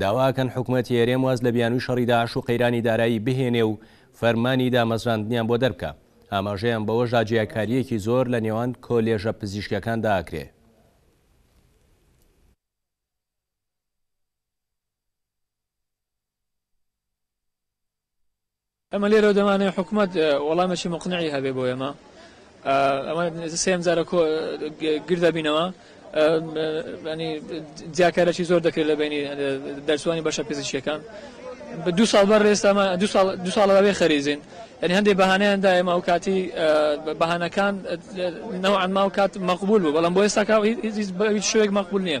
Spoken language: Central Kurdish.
داواکەن حکومەتی هەرێم واز لە بیانوی شەڕی داعش و قەیرانی دارایی بهێنێ و فەرمانی دامەزراندنیان بۆ دەربکا. ئاماژەیان بەوەشدا جیاکارییەکی زۆر لە نێوان کۆلێژە پزیشکەکاندا ئەکرێ. ئێمە لێرەوە دەمانەوێت حکومەت وەڵامێکی موقنعی هەبێ بۆ ئێمە ئەمە سێم جارە گردەبینەوە ینی جیاکارەی زۆر دەکرێت لە بینی دەرچوانی بەشە پزیشکەکان بە دو ساڵ بەر ئێستامان دو ساڵەوێ خەریزین ینی هەندێک بەهانیان دایمە ئەو کاتی بەهانەکان نەوەعمما و کات مەقبول بوو بەڵام بۆ ئێستا شوێک مەقبول نییە